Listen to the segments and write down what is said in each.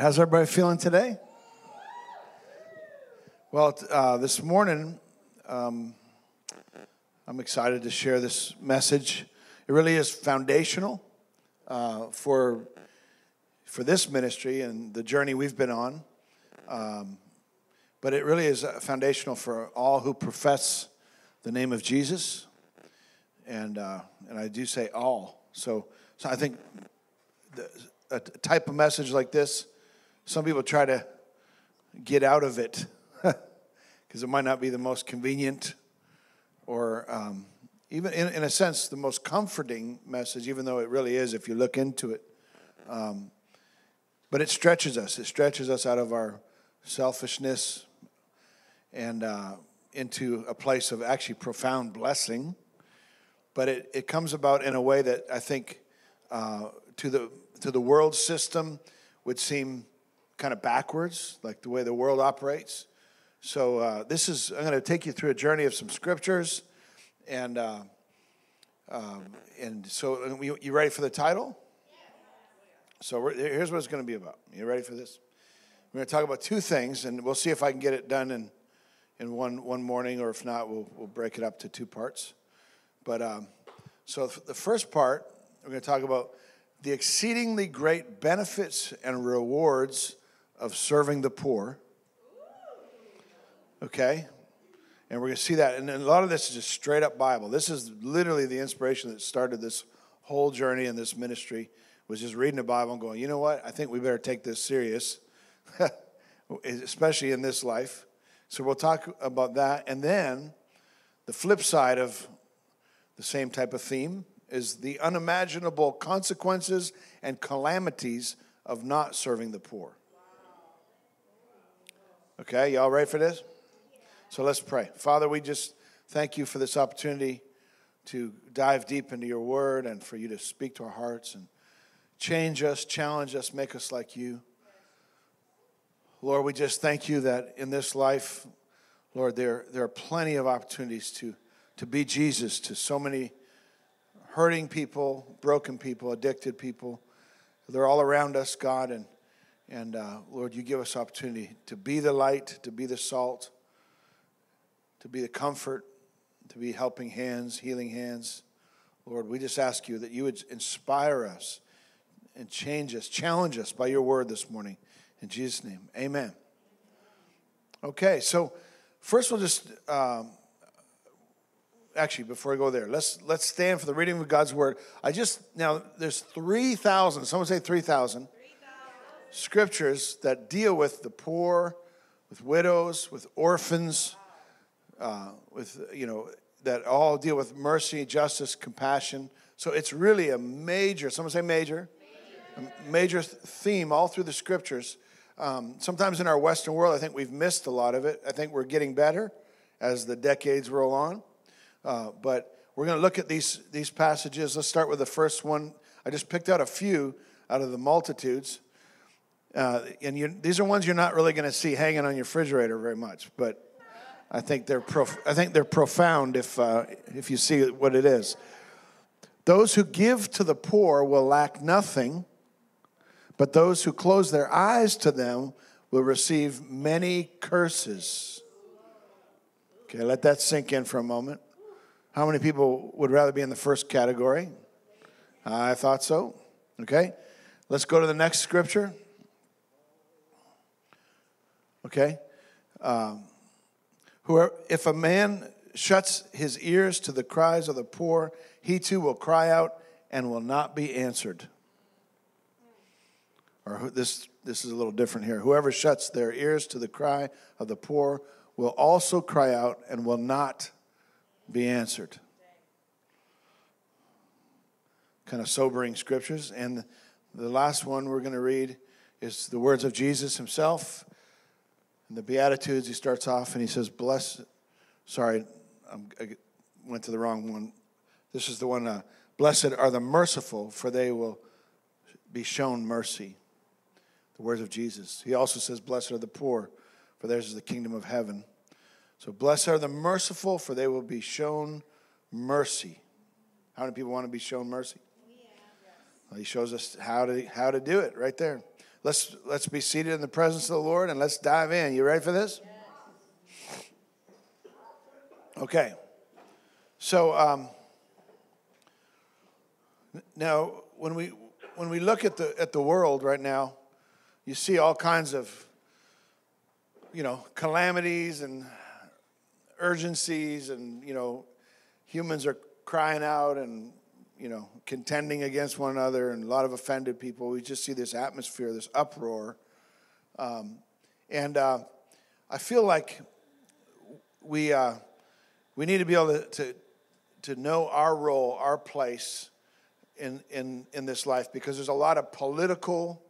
How's everybody feeling today? Well, uh, this morning, um, I'm excited to share this message. It really is foundational uh, for for this ministry and the journey we've been on. Um, but it really is foundational for all who profess the name of Jesus, and uh, and I do say all. So, so I think the, a type of message like this, some people try to get out of it because it might not be the most convenient or um, even in, in, a sense the most comforting message, even though it really is if you look into it. Um, but it stretches us. It stretches us out of our selfishness and uh, into a place of actually profound blessing. But it, it comes about in a way that I think uh, to the to the world system would seem kind of backwards, like the way the world operates. So uh, this is I'm going to take you through a journey of some scriptures, and uh, um, and so you, you ready for the title? So here's what it's going to be about. You ready for this? We're going to talk about two things, and we'll see if I can get it done in in one one morning, or if not, we'll we'll break it up to two parts. But um, so the first part, we're going to talk about the exceedingly great benefits and rewards of serving the poor. Okay? And we're going to see that. And a lot of this is just straight up Bible. This is literally the inspiration that started this whole journey in this ministry was just reading the Bible and going, you know what? I think we better take this serious, especially in this life. So we'll talk about that. And then the flip side of the same type of theme is the unimaginable consequences and calamities of not serving the poor. Okay, y'all ready for this? So let's pray. Father, we just thank you for this opportunity to dive deep into your word and for you to speak to our hearts and change us, challenge us, make us like you. Lord, we just thank you that in this life, Lord, there, there are plenty of opportunities to, to be Jesus to so many hurting people, broken people, addicted people. They're all around us, God, and and uh, Lord, you give us opportunity to be the light, to be the salt, to be the comfort, to be helping hands, healing hands. Lord, we just ask you that you would inspire us and change us, challenge us by your word this morning. In Jesus' name, amen. Okay, so first we'll just um, actually, before I go there, let's let's stand for the reading of God's word. I just now there's three thousand. Someone say three thousand scriptures that deal with the poor, with widows, with orphans, uh, with you know that all deal with mercy, justice, compassion. So it's really a major. Someone say major. Major, major theme all through the scriptures. Um, sometimes in our Western world, I think we've missed a lot of it. I think we're getting better as the decades roll on. Uh, but we're going to look at these, these passages. Let's start with the first one. I just picked out a few out of the multitudes. Uh, and you, these are ones you're not really going to see hanging on your refrigerator very much, but I think they're, prof- I think they're profound if, uh, if you see what it is. Those who give to the poor will lack nothing, but those who close their eyes to them will receive many curses. Okay, let that sink in for a moment. How many people would rather be in the first category? I thought so. Okay, let's go to the next scripture. Okay, um, whoever, if a man shuts his ears to the cries of the poor, he too will cry out and will not be answered. Or this, this is a little different here. Whoever shuts their ears to the cry of the poor will also cry out and will not be answered. Kind of sobering scriptures. And the last one we're going to read is the words of Jesus himself. In the Beatitudes, he starts off and he says, Bless, sorry, I'm, i went to the wrong one. This is the one, uh, Blessed are the merciful, for they will be shown mercy. The words of Jesus. He also says, Blessed are the poor, for theirs is the kingdom of heaven. So, blessed are the merciful, for they will be shown mercy. How many people want to be shown mercy? Well, he shows us how to, how to do it right there. Let's let's be seated in the presence of the Lord and let's dive in. You ready for this? Okay. So um, now when we when we look at the at the world right now, you see all kinds of you know calamities and urgencies and you know humans are crying out and you know, contending against one another and a lot of offended people. We just see this atmosphere, this uproar. Um, and uh, I feel like we, uh, we need to be able to, to, to know our role, our place in, in, in this life because there's a lot of political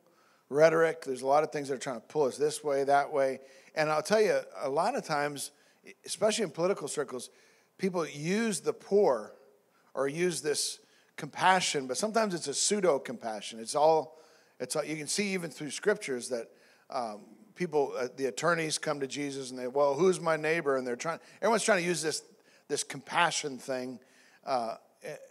rhetoric. There's a lot of things that are trying to pull us this way, that way. And I'll tell you, a lot of times, especially in political circles, people use the poor or use this compassion, but sometimes it's a pseudo compassion. It's all, it's all, you can see even through scriptures that um, people, uh, the attorneys come to Jesus and they, well, who's my neighbor? And they're trying, everyone's trying to use this, this compassion thing uh,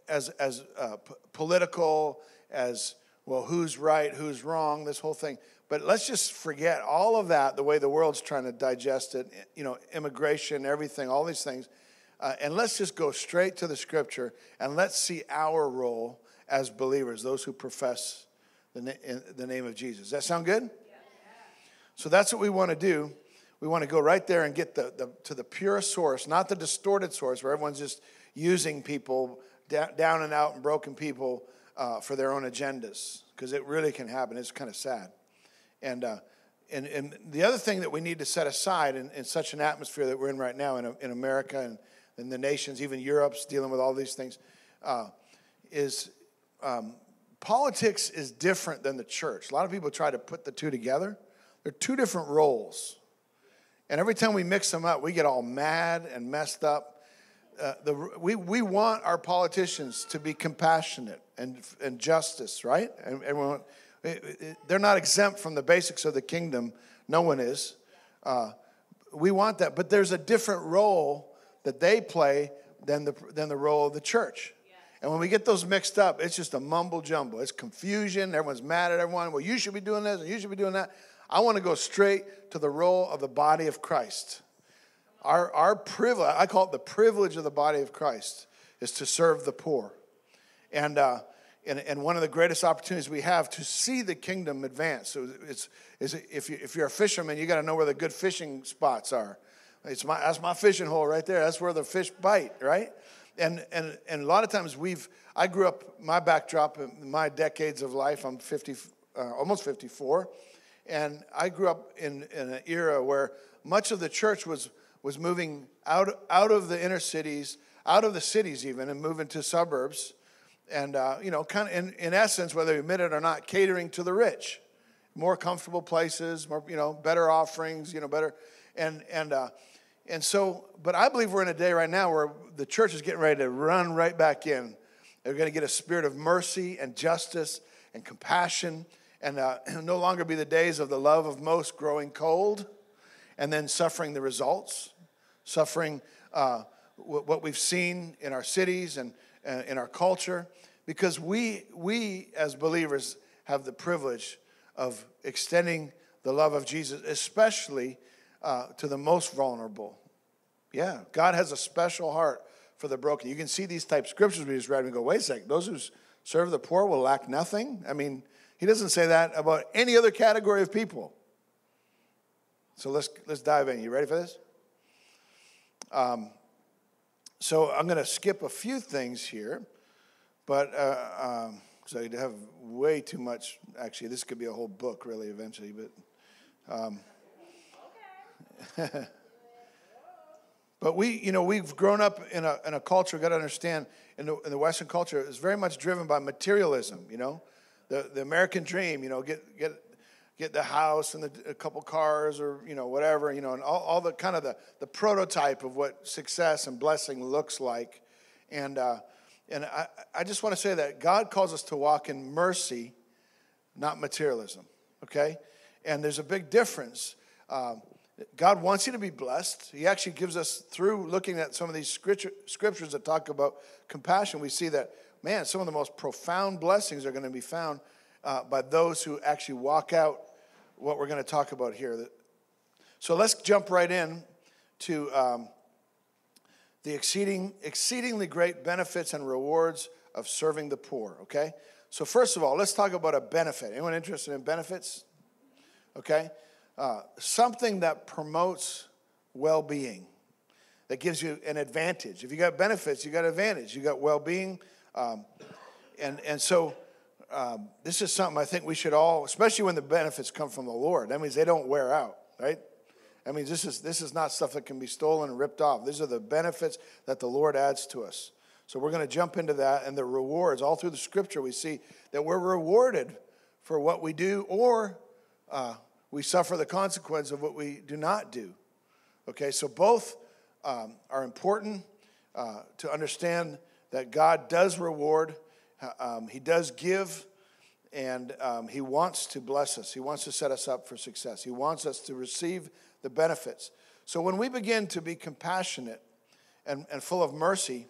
as, as uh, p- political, as, well, who's right, who's wrong, this whole thing. But let's just forget all of that, the way the world's trying to digest it, you know, immigration, everything, all these things. Uh, and let's just go straight to the scripture and let's see our role as believers, those who profess the, na- the name of Jesus. Does that sound good? Yeah. So that's what we want to do. We want to go right there and get the, the, to the pure source, not the distorted source where everyone's just using people da- down and out and broken people uh, for their own agendas, because it really can happen. It's kind of sad. And, uh, and, and the other thing that we need to set aside in, in such an atmosphere that we're in right now in, in America and and the nations, even Europe's dealing with all these things, uh, is um, politics is different than the church. A lot of people try to put the two together. They're two different roles. And every time we mix them up, we get all mad and messed up. Uh, the, we, we want our politicians to be compassionate and, and justice, right? And everyone, they're not exempt from the basics of the kingdom. No one is. Uh, we want that. But there's a different role that they play than the, than the role of the church. And when we get those mixed up, it's just a mumble jumble. It's confusion. Everyone's mad at everyone. Well, you should be doing this and you should be doing that. I want to go straight to the role of the body of Christ. Our, our privilege, I call it the privilege of the body of Christ, is to serve the poor. And, uh, and, and one of the greatest opportunities we have to see the kingdom advance. So it's, is if, you, if you're a fisherman, you got to know where the good fishing spots are. It's my, that's my fishing hole right there. That's where the fish bite, right? And, and, and a lot of times we've, I grew up, my backdrop, my decades of life, I'm 50, uh, almost 54. And I grew up in, in an era where much of the church was, was moving out, out of the inner cities, out of the cities even, and moving to suburbs. And, uh, you know, kind of in, in essence, whether you admit it or not, catering to the rich. More comfortable places, more, you know, better offerings, you know, better. And, and, uh, and so, but I believe we're in a day right now where the church is getting ready to run right back in. They're going to get a spirit of mercy and justice and compassion, and uh, no longer be the days of the love of most growing cold and then suffering the results, suffering uh, what we've seen in our cities and uh, in our culture, because we, we as believers have the privilege of extending the love of Jesus, especially uh, to the most vulnerable. Yeah, God has a special heart for the broken. You can see these type scriptures we just read and go, wait a second, those who serve the poor will lack nothing? I mean, he doesn't say that about any other category of people. So let's, let's dive in. You ready for this? Um, so I'm going to skip a few things here, but uh, um, so have way too much. Actually, this could be a whole book, really, eventually. But um, but we, you know, we've grown up in a, in a culture, got to understand, in the, in the Western culture, is very much driven by materialism, you know. The, the American dream, you know, get, get, get the house and the, a couple cars or, you know, whatever, you know, and all, all the kind of the, the prototype of what success and blessing looks like. And, uh, and I, I just want to say that God calls us to walk in mercy, not materialism, okay? And there's a big difference. Um, God wants you to be blessed. He actually gives us, through looking at some of these scriptures that talk about compassion, we see that, man, some of the most profound blessings are going to be found uh, by those who actually walk out what we're going to talk about here. So let's jump right in to um, the exceeding, exceedingly great benefits and rewards of serving the poor, okay? So, first of all, let's talk about a benefit. Anyone interested in benefits? Okay? Uh, something that promotes well being, that gives you an advantage. If you got benefits, you got advantage. You got well being. Um, and, and so, um, this is something I think we should all, especially when the benefits come from the Lord. That means they don't wear out, right? I mean, this is, this is not stuff that can be stolen and ripped off. These are the benefits that the Lord adds to us. So we're going to jump into that and the rewards. All through the scripture, we see that we're rewarded for what we do or uh, we suffer the consequence of what we do not do. Okay, so both um, are important uh, to understand that God does reward, um, He does give, and um, He wants to bless us. He wants to set us up for success. He wants us to receive the benefits. So when we begin to be compassionate and, and full of mercy,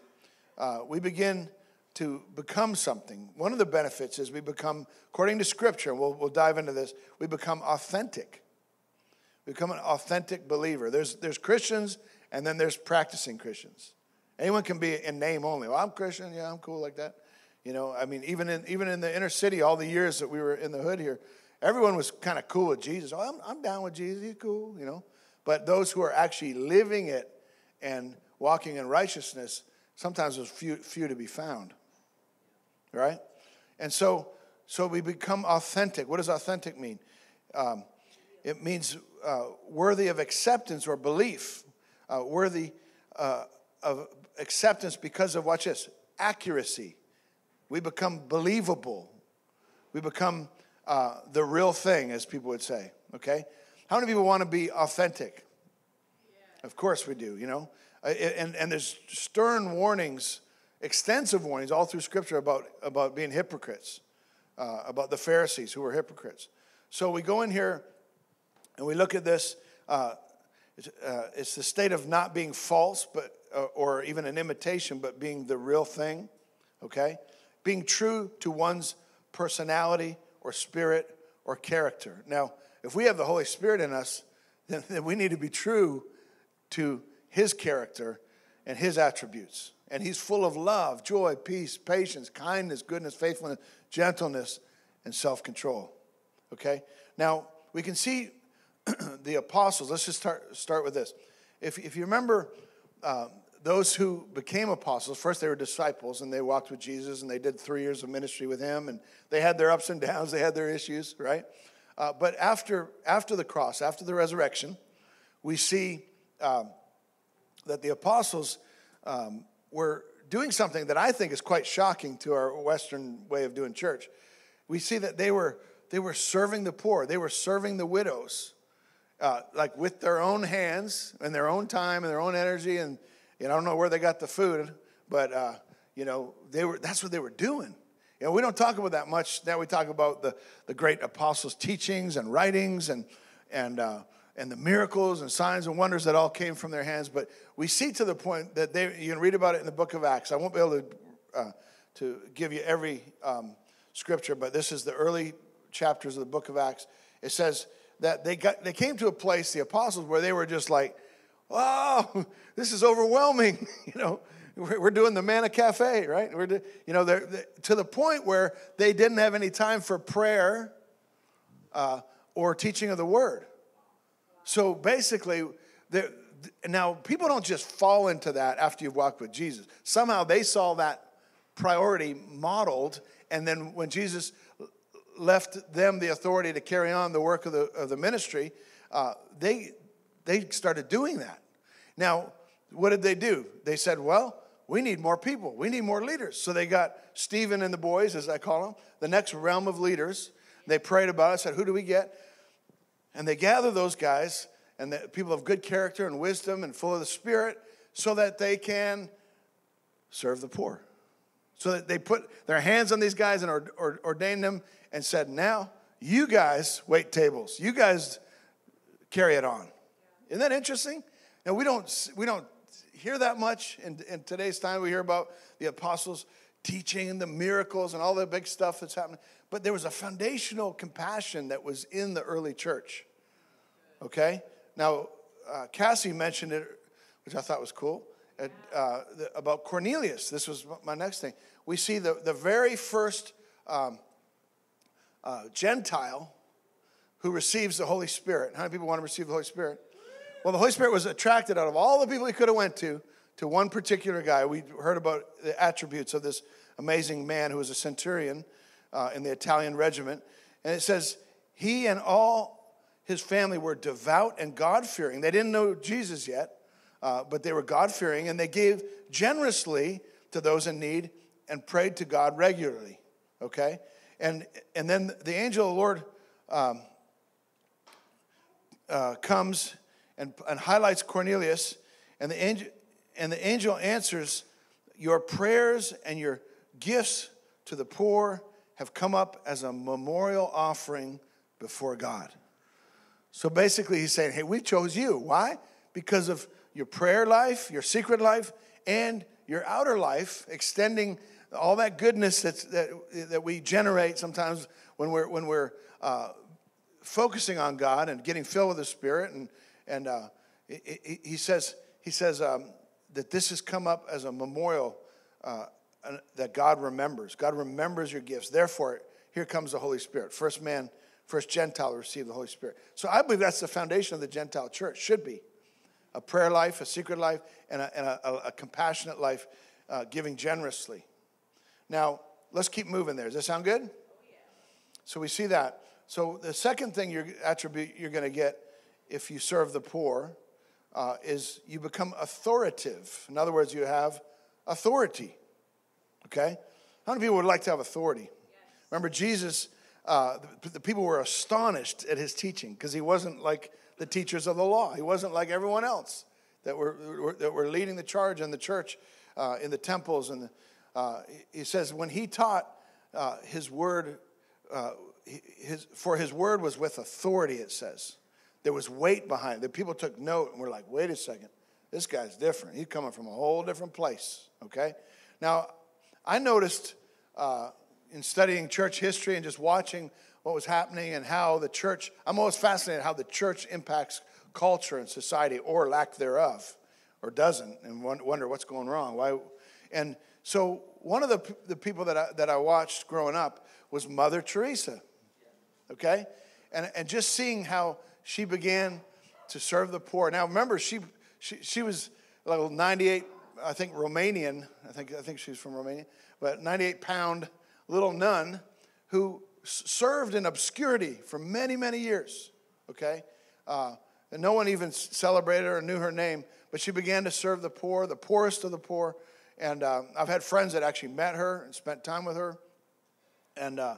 uh, we begin to become something. One of the benefits is we become, according to Scripture, we'll, we'll dive into this, we become authentic. We become an authentic believer. There's, there's Christians, and then there's practicing Christians. Anyone can be in name only. Well, I'm Christian, yeah, I'm cool like that. You know, I mean, even in, even in the inner city, all the years that we were in the hood here, everyone was kind of cool with Jesus. Oh, I'm, I'm down with Jesus. He's cool, you know. But those who are actually living it and walking in righteousness, sometimes there's few, few to be found. Right? And so, so we become authentic. What does authentic mean? Um, it means uh, worthy of acceptance or belief, uh, worthy uh, of acceptance because of, watch this, accuracy. We become believable. We become uh, the real thing, as people would say, okay? How many people want to be authentic? Yeah. Of course we do, you know? Uh, and, and there's stern warnings, extensive warnings all through Scripture about, about being hypocrites, uh, about the Pharisees who were hypocrites. So we go in here and we look at this. Uh, it's, uh, it's, the state of not being false, but uh, or even an imitation, but being the real thing. Okay, being true to one's personality or spirit or character. Now, if we have the Holy Spirit in us, then, then we need to be true to his character and his attributes. And he's full of love, joy, peace, patience, kindness, goodness, faithfulness, gentleness, and self control. Okay? Now, we can see the apostles. Let's just start, start with this. If, if you remember, uh, those who became apostles, first they were disciples and they walked with Jesus and they did three years of ministry with him and they had their ups and downs, they had their issues, right? Uh, but after, after the cross, after the resurrection, we see um, that the apostles um, were doing something that I think is quite shocking to our Western way of doing church. We see that they were, they were serving the poor, they were serving the widows, uh, like with their own hands and their own time and their own energy and you know, I don't know where they got the food, but uh, you know, they were that's what they were doing. You know, we don't talk about that much. Now we talk about the, the great apostles' teachings and writings and and uh, and the miracles and signs and wonders that all came from their hands. But we see to the point that they you can read about it in the book of Acts. I won't be able to uh, to give you every um, scripture, but this is the early chapters of the book of Acts. It says that they got they came to a place, the apostles, where they were just like oh, this is overwhelming. you know, we're doing the Manna Cafe, right? We're, do, you know, they're, they're, to the point where they didn't have any time for prayer uh, or teaching of the word. So basically, now people don't just fall into that after you've walked with Jesus. Somehow they saw that priority modeled, and then when Jesus left them the authority to carry on the work of the, of the ministry, uh, they they started doing that. Now, what did they do? They said, well, we need more people. We need more leaders. So they got Stephen and the boys, as I call them, the next realm of leaders. They prayed about it, said, who do we get? And they gather those guys and the people of good character and wisdom and full of the Spirit so that they can serve the poor. So that they put their hands on these guys and ordained them and said, now you guys wait tables. You guys carry it on. Isn't that interesting? And we don't, we don't hear that much in, in today's time. We hear about the apostles teaching and the miracles and all the big stuff that's happening. But there was a foundational compassion that was in the early church. Okay? Now, uh, Cassie mentioned it, which I thought was cool, at, uh, the, about Cornelius. This was my next thing. We see the, the very first um, uh, Gentile who receives the Holy Spirit. How many people want to receive the Holy Spirit? Well, the Holy Spirit was attracted out of all the people he could have went to to one particular guy. We heard about the attributes of this amazing man who was a centurion uh, in the Italian regiment. And it says, he and all his family were devout and God fearing. They didn't know Jesus yet, uh, but they were God fearing, and they gave generously to those in need and prayed to God regularly. Okay? And, and then the angel of the Lord um, uh, comes and, and highlights Cornelius, and the, angel, and the angel answers, Your prayers and your gifts to the poor have come up as a memorial offering before God. So basically, he's saying, Hey, we chose you. Why? Because of your prayer life, your secret life, and your outer life, extending all that goodness that's, that, that we generate sometimes when we're, when we're uh, focusing on God and getting filled with the Spirit. And, and uh, he, he says, he says um, that this has come up as a memorial uh, that God remembers. God remembers your gifts. Therefore, here comes the Holy Spirit. First man, first Gentile to receive the Holy Spirit. So I believe that's the foundation of the Gentile church, should be a prayer life, a secret life, and a, and a, a compassionate life, uh, giving generously. Now, let's keep moving there. Does that sound good? So we see that. So the second thing you're attribute you're going to get if you serve the poor uh, is you become authoritative. In other words, you have authority. Okay? How many people would like to have authority? Yes. Remember, Jesus, uh, the, the, people were astonished at his teaching because he wasn't like the teachers of the law. He wasn't like everyone else that were, that were leading the charge in the church, uh, in the temples. And the, uh, he says, when he taught, uh, his word, uh, his, for his word was with authority, it says. There was weight behind it. The people took note and were like, wait a second, this guy's different. He's coming from a whole different place, okay? Now, I noticed uh, in studying church history and just watching what was happening and how the church, I'm always fascinated how the church impacts culture and society or lack thereof, or doesn't, and wonder what's going wrong. Why? And so, one of the, the people that I, that I watched growing up was Mother Teresa, okay? And, and just seeing how she began to serve the poor. Now, remember, she, she, she was like 98 I think Romanian, I think, I think she's from Romania, but 98 pound little nun who served in obscurity for many, many years, okay? Uh, and no one even celebrated or knew her name, but she began to serve the poor, the poorest of the poor. And uh, I've had friends that actually met her and spent time with her. And, uh,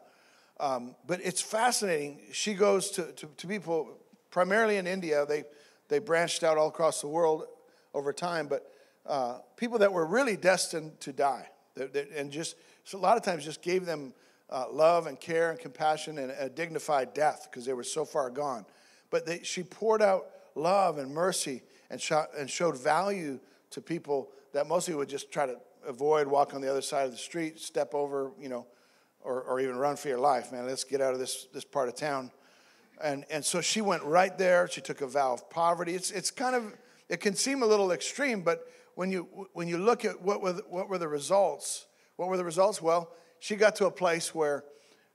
um, but it's fascinating. She goes to, to, to people primarily in India. They, they branched out all across the world over time, but uh, people that were really destined to die, that, that, and just so a lot of times just gave them uh, love and care and compassion and a dignified death because they were so far gone. But they, she poured out love and mercy and, and showed value to people that mostly would just try to avoid, walk on the other side of the street, step over, you know, or, or even run for your life. Man, let's get out of this, this part of town. And, and so she went right there. She took a vow of poverty. It's, it's kind of, it can seem a little extreme, but when you, when you look at what were, the, what were the results, what were the results? Well, she got to a place where,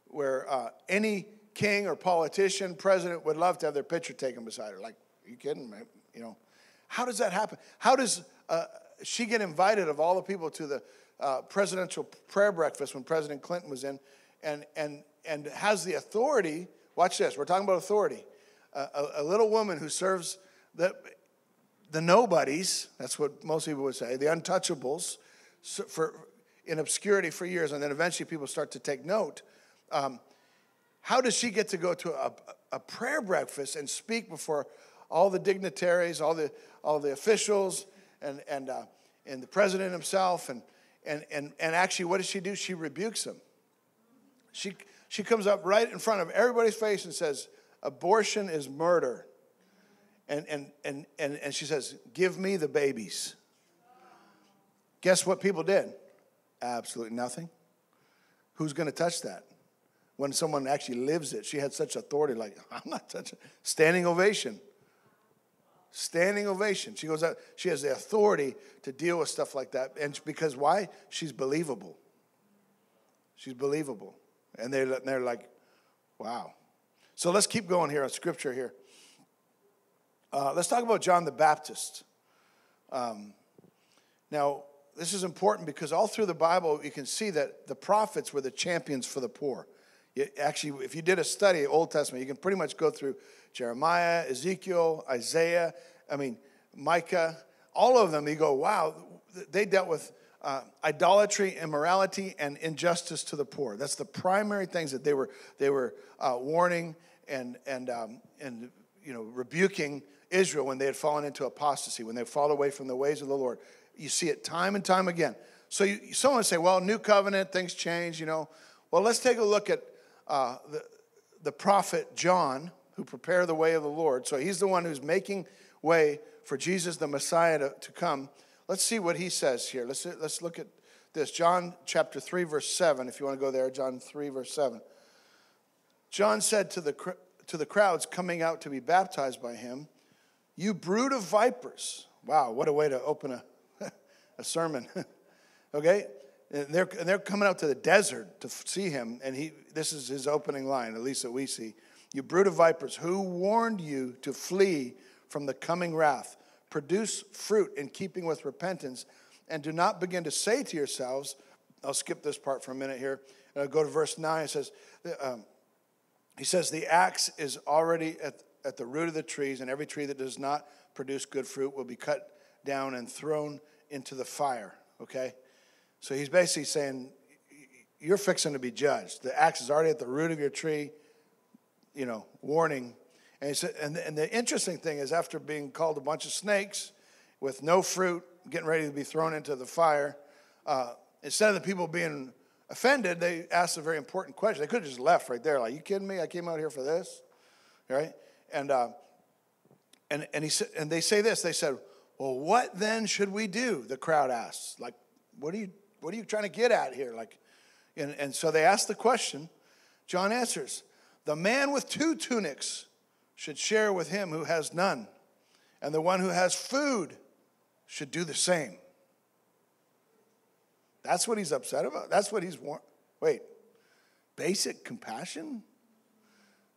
where uh, any king or politician, president would love to have their picture taken beside her. Like, you kidding, me? You know, how does that happen? How does uh, she get invited of all the people to the uh, presidential prayer breakfast when President Clinton was in, and and and has the authority? Watch this. We're talking about authority. a, a little woman who serves the the nobodies, that's what most people would say, the untouchables, for, in obscurity for years, and then eventually people start to take note. Um, how does she get to go to a, a prayer breakfast and speak before all the dignitaries, all the, all the officials, and, and, uh, and the president himself? And, and, and, and actually, what does she do? She rebukes them. She, she comes up right in front of everybody's face and says, Abortion is murder and, and, and, and, and she says, Give me the babies. Guess what people did? Absolutely nothing. Who's going to touch that? When someone actually lives it, she had such authority, like, I'm not touching. Standing ovation. Standing ovation. She goes out, she has the authority to deal with stuff like that. And because why? She's believable. She's believable. And they're, they're like, wow. So let's keep going here on scripture here. Uh, let's talk about John the Baptist. Um, now, this is important because all through the Bible, you can see that the prophets were the champions for the poor. You, actually, if you did a study Old Testament, you can pretty much go through Jeremiah, Ezekiel, Isaiah, I mean, Micah, all of them. You go, wow, they dealt with uh, idolatry, immorality, and injustice to the poor. That's the primary things that they were they were uh, warning and and um, and you know rebuking Israel when they had fallen into apostasy, when they fallen away from the ways of the Lord. You see it time and time again. So you, someone say, well, new covenant, things change, you know. Well, let's take a look at uh, the, the prophet John, who prepared the way of the Lord. So he's the one who's making way for Jesus, the Messiah, to, to come. Let's see what he says here. Let's, let's look at this. John chapter 3, verse 7, if you want to go there, John 3, verse 7. John said to the, to the crowds coming out to be baptized by him, You brood of vipers. Wow, what a way to open a, a sermon. okay? And they're, and they're coming out to the desert to see him, and he, this is his opening line, at least that we see. You brood of vipers, who warned you to flee from the coming wrath? Produce fruit in keeping with repentance, and do not begin to say to yourselves, I'll skip this part for a minute here. Uh, go to verse 9. It says, um, He says, The axe is already at, at the root of the trees, and every tree that does not produce good fruit will be cut down and thrown into the fire. Okay? So he's basically saying, You're fixing to be judged. The axe is already at the root of your tree, you know, warning. And, he said, and, and the interesting thing is, after being called a bunch of snakes with no fruit, getting ready to be thrown into the fire, uh, instead of the people being offended, they asked a very important question. They could have just left right there, like, "You kidding me? I came out here for this, right?" And uh, and and he said, and they say this. They said, "Well, what then should we do?" The crowd asks, "Like, what are you what are you trying to get at here?" Like, and, and so they ask the question. John answers, "The man with two tunics should share with him who has none, and the one who has food should do the same." That's what he's upset about. That's what he's want. Wait, basic compassion?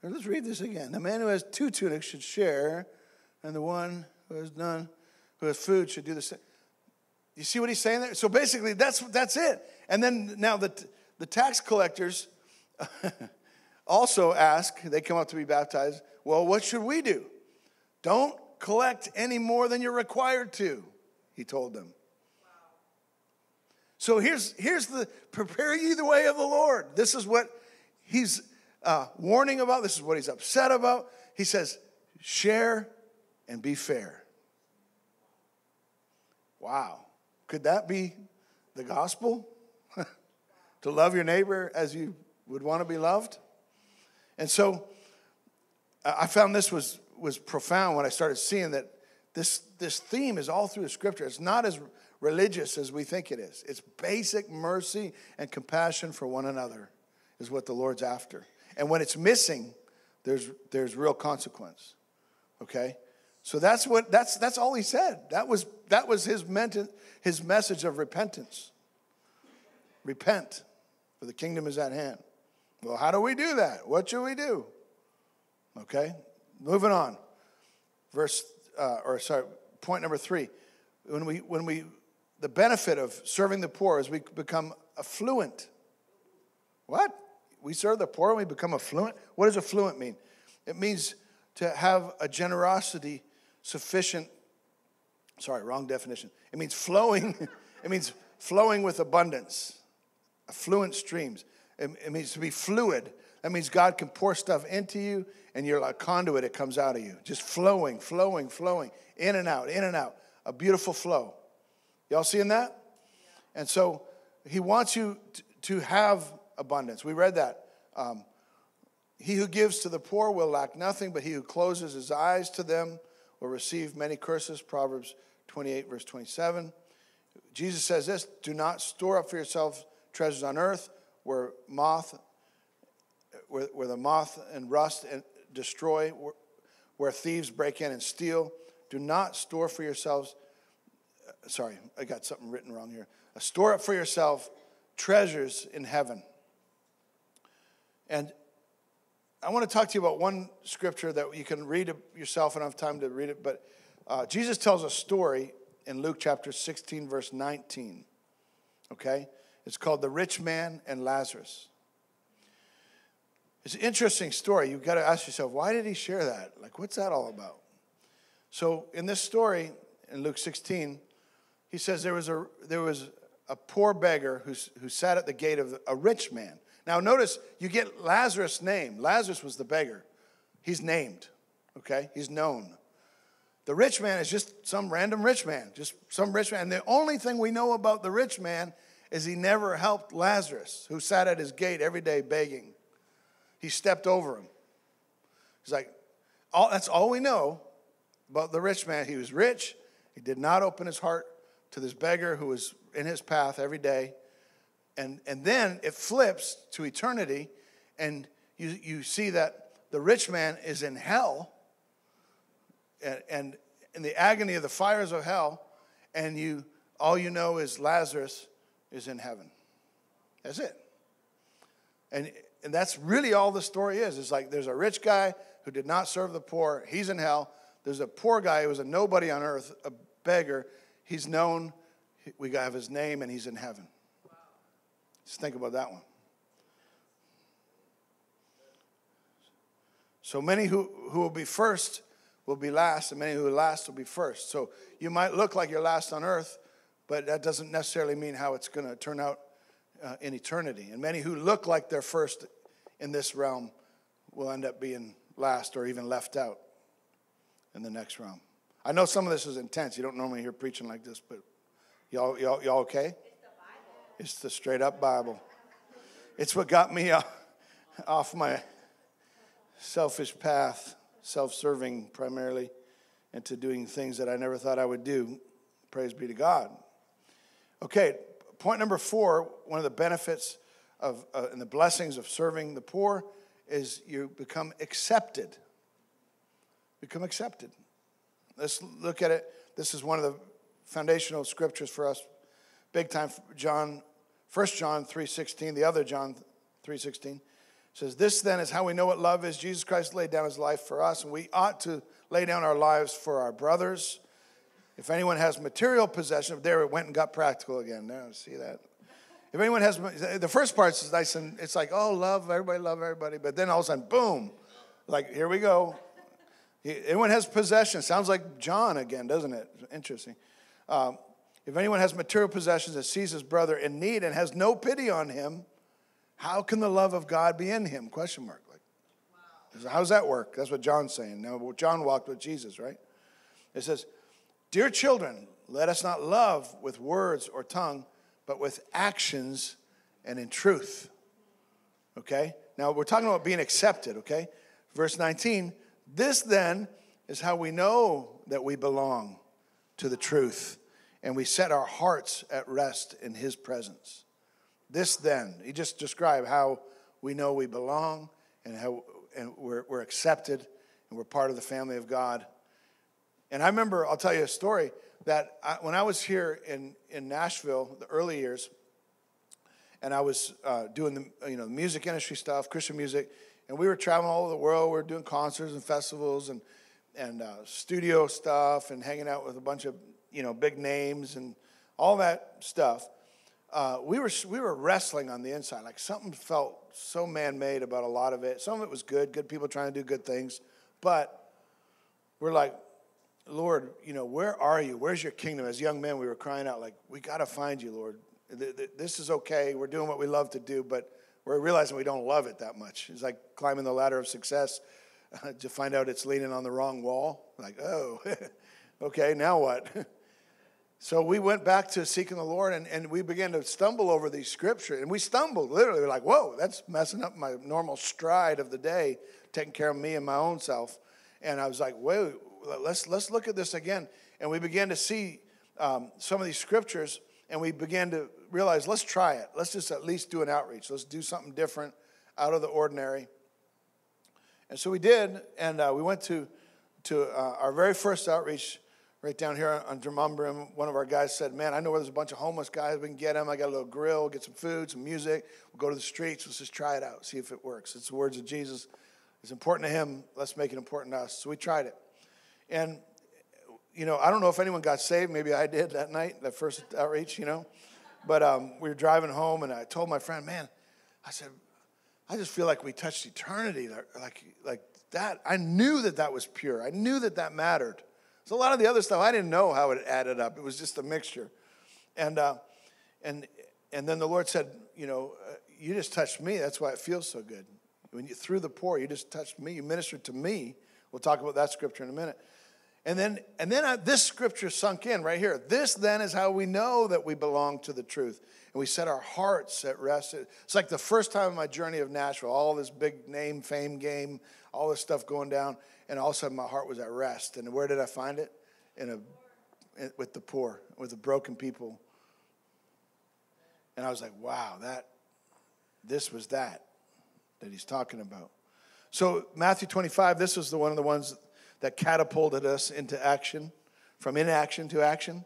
Let's read this again. The man who has two tunics should share, and the one who has none, who has food, should do the same. You see what he's saying there? So basically, that's that's it. And then now the the tax collectors also ask. They come up to be baptized. Well, what should we do? Don't collect any more than you're required to. He told them. So here's, here's the prepare ye the way of the Lord. This is what he's uh, warning about. This is what he's upset about. He says, share and be fair. Wow. Could that be the gospel? to love your neighbor as you would want to be loved? And so I found this was, was profound when I started seeing that this, this theme is all through the scripture. It's not as religious as we think it is. It's basic mercy and compassion for one another, is what the Lord's after. And when it's missing, there's, there's real consequence. Okay? So that's what that's that's all he said. That was that was his meant, his message of repentance. Repent, for the kingdom is at hand. Well, how do we do that? What should we do? Okay, moving on. Verse, uh, or sorry, point number three. When we when we the benefit of serving the poor is we become affluent. What? We serve the poor and we become affluent? What does affluent mean? It means to have a generosity sufficient, sorry, wrong definition. It means flowing, it means flowing with abundance, affluent streams. It, it means to be fluid. That means God can pour stuff into you and you're like a conduit, it comes out of you. Just flowing, flowing, flowing, in and out, in and out. A beautiful flow. Y'all seeing that? And so he wants you to have abundance. We read that. Um, he who gives to the poor will lack nothing, but he who closes his eyes to them will receive many curses. Proverbs 28, verse 27. Jesus says this do not store up for yourselves treasures on earth where moth, where, where the moth and rust and destroy, where, where thieves break in and steal. Do not store for yourselves, sorry, I got something written wrong here. Store up for yourself treasures in heaven. And I want to talk to you about one scripture that you can read yourself. Don't have time to read it, but uh, Jesus tells a story in Luke chapter 16, verse 19. Okay? It's called The Rich Man and Lazarus. It's an interesting story. You've got to ask yourself, why did he share that? Like, what's that all about? So, in this story, in Luke 16, he says there was a, there was a poor beggar who, who sat at the gate of a rich man. Now, notice you get Lazarus' name. Lazarus was the beggar. He's named, okay? He's known. The rich man is just some random rich man, just some rich man. And the only thing we know about the rich man is he never helped Lazarus, who sat at his gate every day begging. He stepped over him. He's like, all, that's all we know about the rich man. He was rich. He did not open his heart to this beggar who was in his path every day. And, and then it flips to eternity, and you, you see that the rich man is in hell and, and in the agony of the fires of hell, and you all you know is Lazarus is in heaven. That's it. And, and that's really all the story is. It's like there's a rich guy who did not serve the poor, he's in hell. There's a poor guy who was a nobody on earth, a beggar. He's known, we have his name, and he's in heaven. Just think about that one. So many who, who will be first will be last, and many who are last will be first. So you might look like you're last on earth, but that doesn't necessarily mean how it's going to turn out uh, in eternity. And many who look like they're first in this realm will end up being last or even left out in the next realm. I know some of this is intense. You don't normally hear preaching like this, but y'all, y'all, y'all okay? It's the, straight up Bible. It's what got me off my selfish path, self serving primarily, into doing things that I never thought I would do. Praise be to God. Okay, point number four one of the benefits of uh, and the blessings of serving the poor is you become accepted. Become accepted. Let's look at it. This is one of the foundational scriptures for us. Big time John, 1 John 3:16, the other John 3:16 says, This then is how we know what love is. Jesus Christ laid down his life for us, and we ought to lay down our lives for our brothers. If anyone has material possession, there it went and got practical again. Now, see that? If anyone has, the first part is nice and it's like, oh, love, everybody love everybody. But then all of a sudden, boom, like, here we go. Anyone has possession. Sounds like John again, doesn't it? Interesting. Um, if anyone has material possessions and sees his brother in need and has no pity on him, how can the love of God be in him? Question mark. Like, wow. how does that work? That's what John's saying. Now, John walked with Jesus, right? It says, Dear children, let us not love with words or tongue, but with actions and in truth. Okay? Now we're talking about being accepted, okay? Verse 19, this then is how we know that we belong to the truth and we set our hearts at rest in his presence. This then, he just described how we know we belong and how and we're, we're accepted and we're part of the family of God and I remember, I'll tell you a story that I, when I was here in, in Nashville, the early years, and I was uh, doing the you know music industry stuff, Christian music, and we were traveling all over the world. We were doing concerts and festivals and and uh, studio stuff and hanging out with a bunch of you know big names and all that stuff. Uh, we were we were wrestling on the inside, like something felt so man-made about a lot of it. Some of it was good, good people trying to do good things, but we're like, Lord, you know, where are you? Where's your kingdom? As young men, we were crying out, like, we got to find you, Lord. This is okay. We're doing what we love to do, but we're realizing we don't love it that much. It's like climbing the ladder of success uh, to find out it's leaning on the wrong wall. Like, oh, okay, now what? so we went back to seeking the Lord and, and we began to stumble over these scriptures. And we stumbled, literally. We're like, whoa, that's messing up my normal stride of the day, taking care of me and my own self. And I was like, wait, let's, let's look at this again. And we began to see um, some of these scriptures and we began to realize let's try it. Let's just at least do an outreach. Let's do something different, out of the ordinary. And so we did, and uh, we went to, to uh, our very first outreach right down here on Drummondbrim. One of our guys said, Man, I know where there's a bunch of homeless guys. We can get them. I got a little grill, get some food, some music. We'll go to the streets. Let's just try it out, see if it works. It's the words of Jesus. It's important to him. Let's make it important to us. So we tried it. And, you know, I don't know if anyone got saved. Maybe I did that night, that first outreach, you know. But um, we were driving home, and I told my friend, Man, I said, I just feel like we touched eternity, like, like that. I knew that that was pure. I knew that that mattered. So a lot of the other stuff, I didn't know how it added up. It was just a mixture. And, uh, and, and then the Lord said, you know, uh, you just touched me. That's why it feels so good. When you through the poor, you just touched me. You ministered to me. We'll talk about that scripture in a minute. And then, and then I, this scripture sunk in right here. This then is how we know that we belong to the truth and we set our hearts at rest. It's like the first time in my journey of Nashville, all this big name, fame game, all this stuff going down, and all of a sudden my heart was at rest. And where did I find it? In a, with the poor, with the broken people. And I was like, wow, that, this was that that he's talking about. So Matthew 25, this was the one of the ones that catapulted us into action, from inaction to action.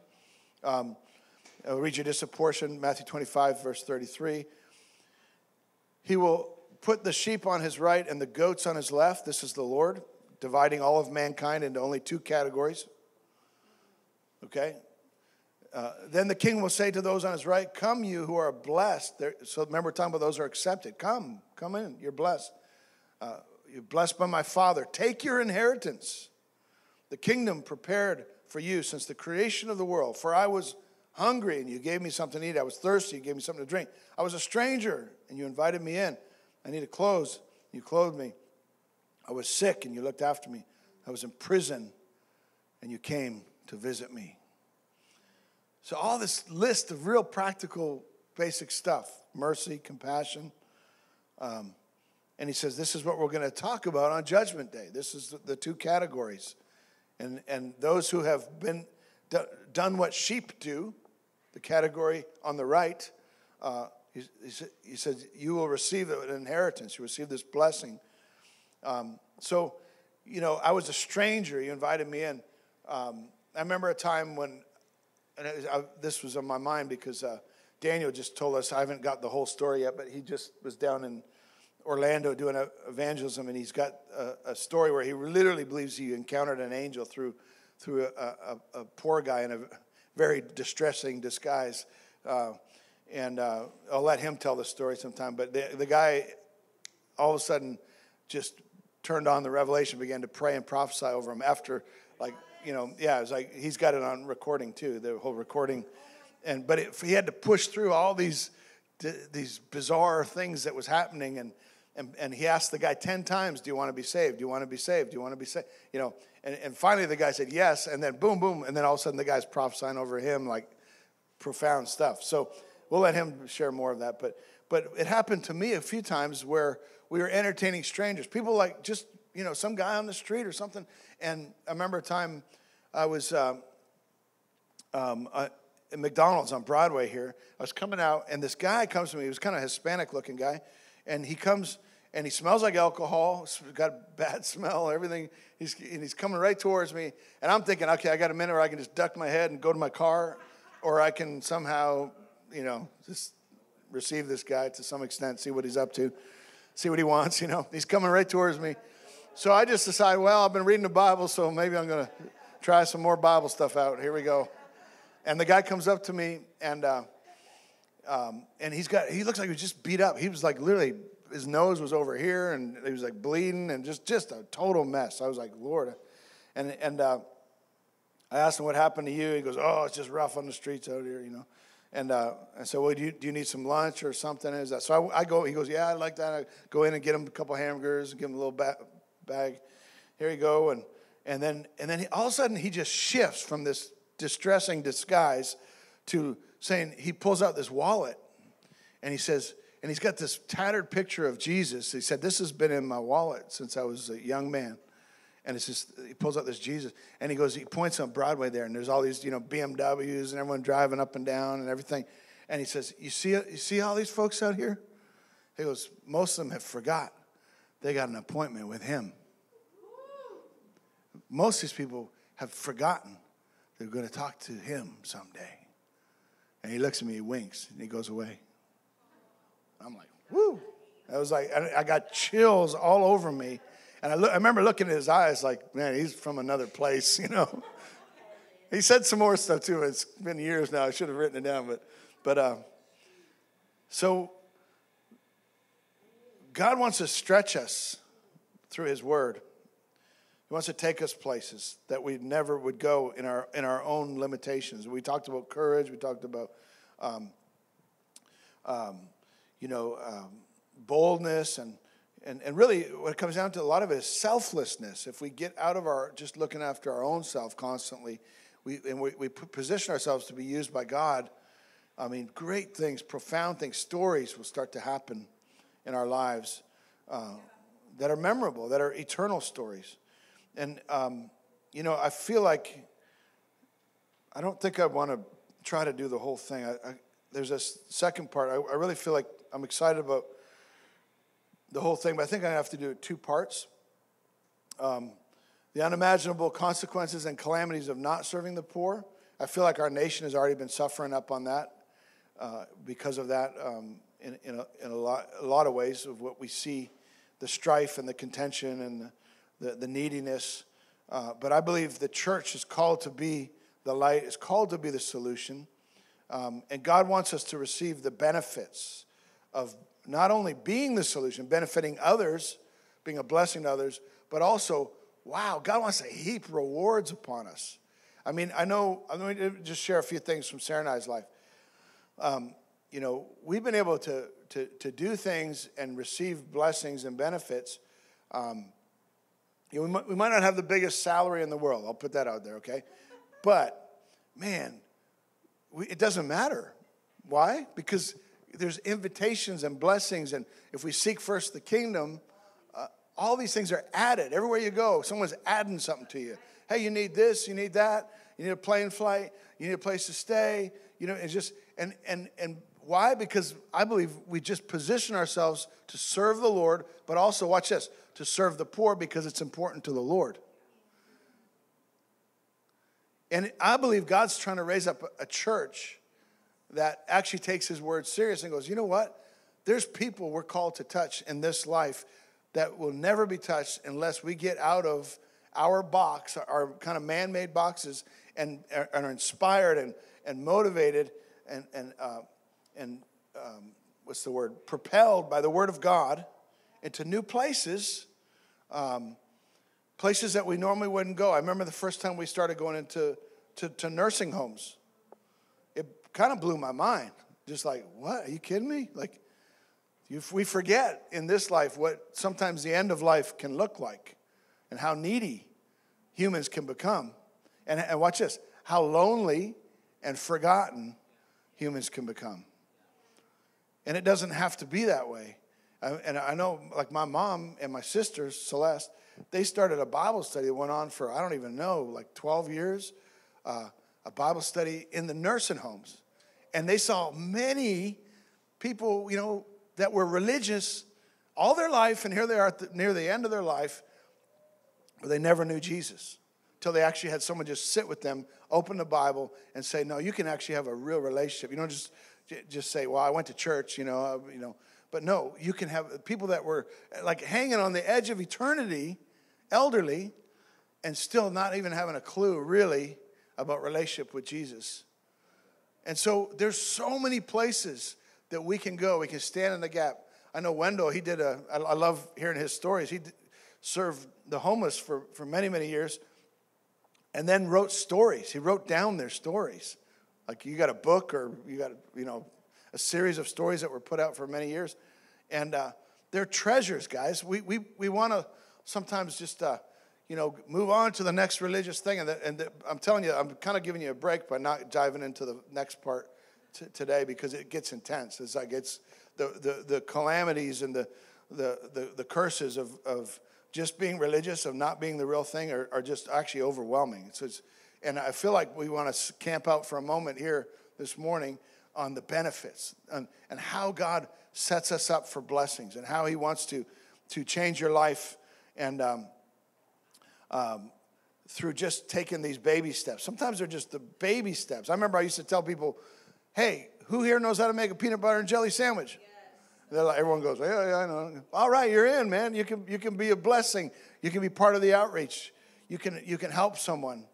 Um, I'll read you just a portion, Matthew 25, verse 33. He will put the sheep on his right and the goats on his left. This is the Lord, dividing all of mankind into only two categories. Okay? Uh, then the king will say to those on his right, Come, you who are blessed. So remember, we're talking about those who are accepted. Come, come in, you're blessed. Uh, you're blessed by my Father. Take your inheritance, the kingdom prepared for you since the creation of the world. For I was hungry and you gave me something to eat. I was thirsty, you gave me something to drink. I was a stranger and you invited me in. I needed clothes, you clothed me. I was sick and you looked after me. I was in prison and you came to visit me. So, all this list of real practical, basic stuff mercy, compassion. Um, and he says, This is what we're going to talk about on Judgment Day. This is the two categories. And, and those who have been done what sheep do, the category on the right, uh, he, he, says, You will receive an inheritance. You receive this blessing. Um, so, you know, I was a stranger. You invited me in. Um, I remember a time when, and was, I, this was on my mind because uh, Daniel just told us, I haven't got the whole story yet, but he just was down in Orlando doing evangelism, and he's got a, a story where he literally believes he encountered an angel through, through a, a, a poor guy in a very distressing disguise. Uh, and uh, I'll let him tell the story sometime. But the, the guy all of a sudden just turned on the revelation, began to pray and prophesy over him after, like, you know, yeah, it was like he's got it on recording too, the whole recording. And but it, he had to push through all these these bizarre things that was happening, and and, and he asked the guy 10 times, Do you want to be saved? Do you want to be saved? Do you want to be saved? You know, and, and finally the guy said yes, and then boom, boom, and then all of a sudden the guy's prophesying over him like profound stuff. So we'll let him share more of that. But but it happened to me a few times where we were entertaining strangers, people like just you know some guy on the street or something. And I remember a time I was um, um, uh, at McDonald's on Broadway here. I was coming out, and this guy comes to me. He was kind of Hispanic looking guy, and he comes and he smells like alcohol, got a bad smell, everything. He's, and he's coming right towards me. And I'm thinking, okay, I got a minute where I can just duck my head and go to my car, or I can somehow, you know, just receive this guy to some extent, see what he's up to, see what he wants, you know. He's coming right towards me. So I just decide, well, I've been reading the Bible, so maybe I'm going to try some more Bible stuff out. Here we go. And the guy comes up to me, and uh, um, and he's got he looks like he was just beat up. He was like literally his nose was over here, and he was like bleeding, and just just a total mess. I was like, Lord, and and uh, I asked him what happened to you. He goes, Oh, it's just rough on the streets out here, you know. And uh, I said, Well, do you, do you need some lunch or something? Is that so? I, I, go. He goes, Yeah, I like that. I go in and get him a couple hamburgers, give him a little ba- bag. Here you go, and and then and then he, all of a sudden he just shifts from this distressing disguise to saying, he pulls out this wallet and he says, and he's got this tattered picture of Jesus. He said, This has been in my wallet since I was a young man. and it's just he pulls out this Jesus, and he goes, he points on Broadway there, and there's all these you know BMWs and everyone driving up and down and everything, and he says, "You see, you see all these folks out here?" He goes, "Most of them have forgot they got an appointment with him. Most of these people have forgotten they're going to talk to him someday." And he looks at me, he winks, and he goes away. I'm like, "Woo!" I was like, I got chills all over me. And I, look, I remember looking at his eyes like, man, he's from another place, you know. he said some more stuff too. It's been years now. I should have written it down, but, but uh, so God wants to stretch us through His Word. He wants to take us places that we never would go in our in our own limitations. We talked about courage. We talked about, um, um, you know, um, boldness and and, and really, what it comes down to a lot of it is selflessness. If we get out of our just looking after our own self constantly, we, and we, we position ourselves to be used by God, I mean, great things, profound things, stories will start to happen in our lives uh, that are memorable, that are eternal stories. And, um, you know, I feel like I don't think I want to try to do the whole thing. I, I, there's a second part. I, I really feel like I'm excited about the whole thing, but I think I have to do it two parts. Um, the unimaginable consequences and calamities of not serving the poor. I feel like our nation has already been suffering up on that uh, because of that um, in, in, a, in a, lot, a lot of ways of what we see the strife and the contention and the, the, the neediness. Uh, but I believe the church is called to be the light, is called to be the solution. Um, and God wants us to receive the benefits of not only being the solution, benefiting others, being a blessing to others, but also, wow, God wants to heap rewards upon us. I mean, I know, I'm going to just share a few things from Sarah and I's life. Um, you know, we've been able to, to, to do things and receive blessings and benefits. Um, you know, we, might, we might not have the biggest salary in the world. I'll put that out there, okay? But, man, we, it doesn't matter. Why? Because there's invitations and blessings. And if we seek first the kingdom, uh, all these things are added. Everywhere you go, someone's adding something to you. Hey, you need this, you need that, you need a plane flight, you need a place to stay. You know, it's just, and, and, and why? Because I believe we just position ourselves to serve the Lord, but also, watch this, to serve the poor because it's important to the Lord. And I believe God's trying to raise up a church that actually takes his word serious and goes, you know what? There's people we're called to touch in this life that will never be touched unless we get out of our box, our kind of man made boxes, and, and, are inspired and, and motivated and, and, uh, and um, what's the word? Propelled by the word of God into new places, um, places that we normally wouldn't go. I remember the first time we started going into to, to nursing homes kind of blew my mind. Just like, what? Are you kidding me? Like, if we forget in this life what sometimes the end of life can look like and how needy humans can become. And, and watch this how lonely and forgotten humans can become. And it doesn't have to be that way. And I know, like my mom and my sisters, Celeste, they started a Bible study that went on for, I don't even know, like 12 years, uh, a Bible study in the nursing homes and they saw many people, you know, that were religious all their life, and here they are the, near the end of their life, but they never knew Jesus until they actually had someone just sit with them, open the Bible, and say, "No, you can actually have a real relationship. You don't just just say, "Well, I went to church," you know, uh, you know." But no, you can have people that were like hanging on the edge of eternity, elderly, and still not even having a clue really about relationship with Jesus. And so there's so many places that we can go. We can stand in the gap. I know Wendell, he did a, I love hearing his stories. He served the homeless for, for many, many years and then wrote stories. He wrote down their stories. Like you got a book or you got, you know, a series of stories that were put out for many years. And uh, they're treasures, guys. We, we, we want to sometimes just, uh, you know, move on to the next religious thing. And, the, and the, I'm telling you, I'm kind of giving you a break by not diving into the next part t- today because it gets intense. It's like it's the, the, the calamities and the, the, the, the curses of, of just being religious, of not being the real thing, are, are just actually overwhelming. So it's, and I feel like we want to camp out for a moment here this morning on the benefits and, and how God sets us up for blessings and how He wants to, to change your life and um, um, through just taking these baby steps. Sometimes they're just the baby steps. I remember I used to tell people, hey, who here knows how to make a peanut butter and jelly sandwich? Yes. Like, everyone goes, yeah, yeah, I know. All right, you're in, man. You can, you can be a blessing. You can be part of the outreach. You can, you can help someone.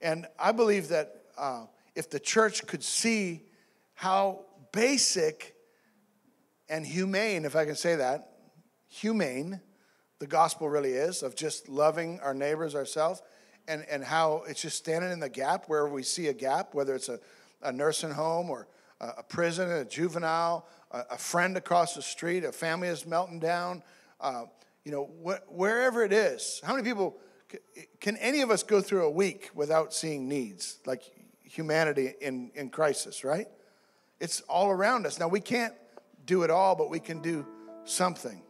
And I believe that uh, if the church could see how basic and humane, if I can say that, humane, the gospel really is of just loving our neighbors ourselves and, and how it's just standing in the gap where we see a gap, whether it's a, a nursing home or a, a prison, a juvenile, a, a, friend across the street, a family is melting down, uh, you know, wh- wherever it is. How many people, can any of us go through a week without seeing needs, like humanity in, in crisis, right? It's all around us. Now, we can't do it all, but we can do something.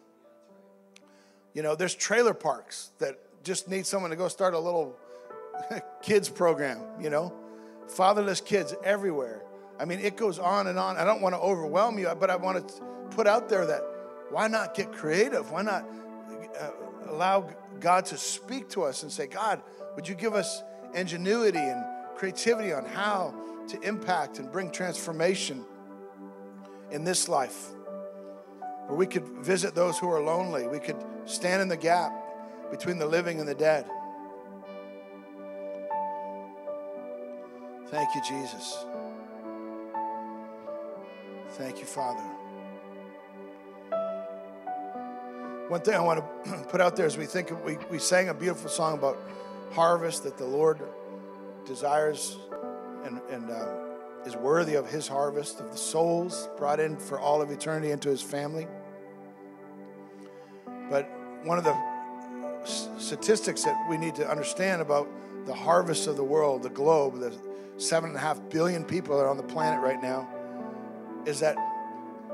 You know, there's trailer parks that just need someone to go start a little kids program, you know, fatherless kids everywhere. I mean, it goes on and on. I don't want to overwhelm you, but I want to put out there that why not get creative? Why not uh, allow God to speak to us and say, God, would you give us ingenuity and creativity on how to impact and bring transformation in this life? Where we could visit those who are lonely, we could stand in the gap between the living and the dead. Thank you, Jesus. Thank you, Father. One thing I want to put out there is we think we, we sang a beautiful song about harvest that the Lord desires and, and uh, is worthy of his harvest of the souls brought in for all of eternity into his family. But one of the statistics that we need to understand about the harvest of the world, the globe, the seven and a half billion people that are on the planet right now, is that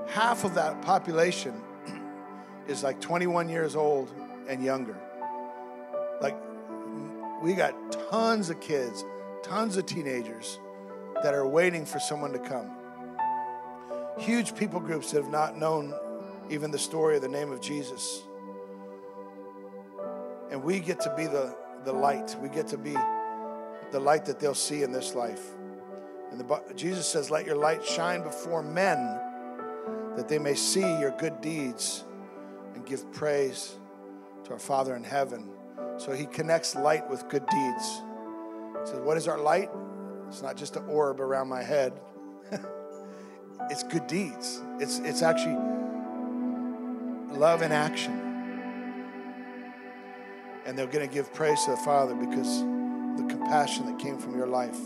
half of that population is like 21 years old and younger. Like, we got tons of kids, tons of teenagers that are waiting for someone to come. Huge people groups that have not known even the story of the name of Jesus. And we get to be the, the light. We get to be the light that they'll see in this life. And the, Jesus says, Let your light shine before men that they may see your good deeds and give praise to our Father in heaven. So he connects light with good deeds. He says, What is our light? It's not just an orb around my head. it's good deeds. It's, it's actually love in action. And they're going to give praise to the Father because the compassion that came from your life.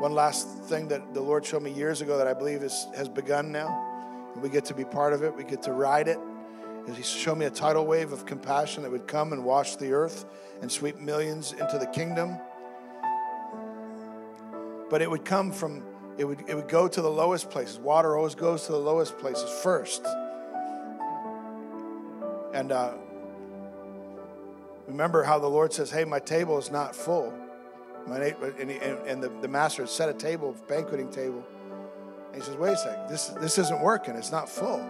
One last thing that the Lord showed me years ago that I believe is, has begun now, and we get to be part of it, we get to ride it. Is He showed me a tidal wave of compassion that would come and wash the earth and sweep millions into the kingdom. But it would come from, it would, it would go to the lowest places. Water always goes to the lowest places first. And uh, Remember how the Lord says, Hey, my table is not full. My, and, and the, the master had set a table, banqueting table. And he says, Wait a second, this, this isn't working. It's not full.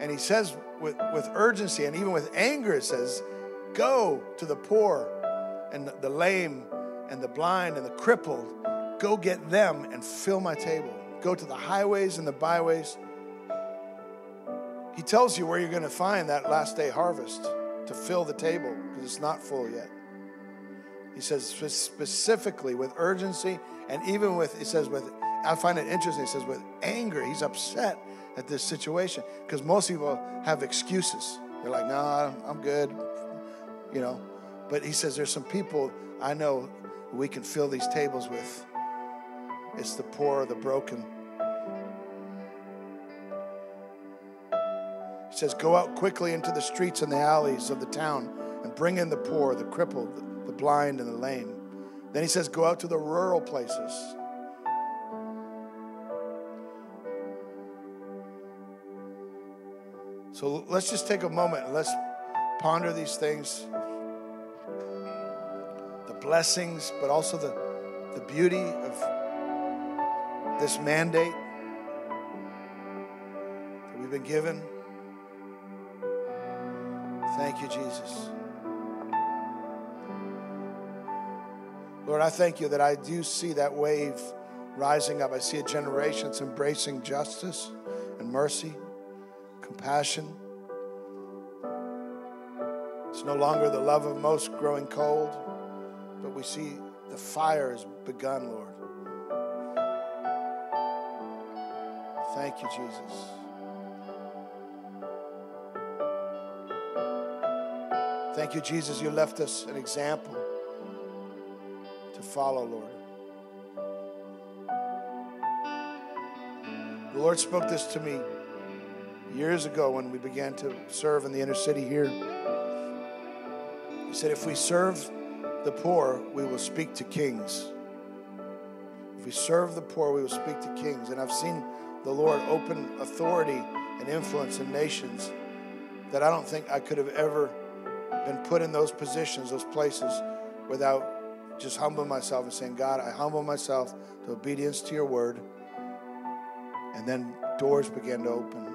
And he says with, with urgency and even with anger, it says, Go to the poor and the, the lame and the blind and the crippled. Go get them and fill my table. Go to the highways and the byways. He tells you where you're going to find that last day harvest to fill the table because it's not full yet. He says specifically with urgency and even with, he says, with, I find it interesting, he says, with anger, he's upset at this situation because most people have excuses. They're like, no, nah, I'm good, you know. But he says, there's some people I know we can fill these tables with. It's the poor, the broken, He says, Go out quickly into the streets and the alleys of the town and bring in the poor, the crippled, the blind, and the lame. Then he says, Go out to the rural places. So let's just take a moment and let's ponder these things the blessings, but also the, the beauty of this mandate that we've been given. Thank you, Jesus. Lord, I thank you that I do see that wave rising up. I see a generation that's embracing justice and mercy, compassion. It's no longer the love of most growing cold, but we see the fire has begun, Lord. Thank you, Jesus. Thank you, Jesus. You left us an example to follow, Lord. The Lord spoke this to me years ago when we began to serve in the inner city here. He said, If we serve the poor, we will speak to kings. If we serve the poor, we will speak to kings. And I've seen the Lord open authority and influence in nations that I don't think I could have ever been put in those positions, those places, without just humbling myself and saying, God, I humble myself to obedience to your word. And then doors began to open.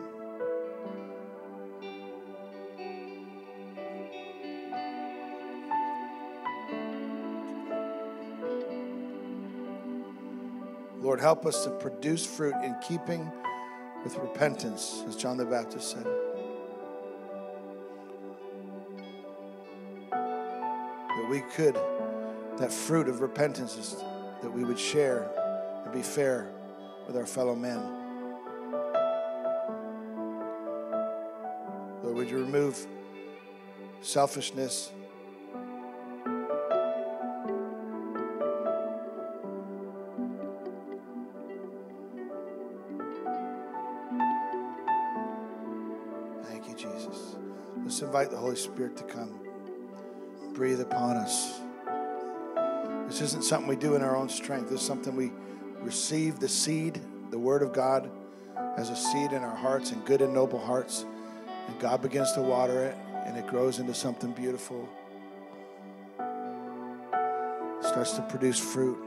Lord, help us to produce fruit in keeping with repentance, as John the Baptist said. That we could, that fruit of repentance is that we would share and be fair with our fellow men. Lord, would you remove selfishness? Invite the Holy Spirit to come. Breathe upon us. This isn't something we do in our own strength. This is something we receive the seed, the Word of God, as a seed in our hearts and good and noble hearts. And God begins to water it, and it grows into something beautiful. starts to produce fruit.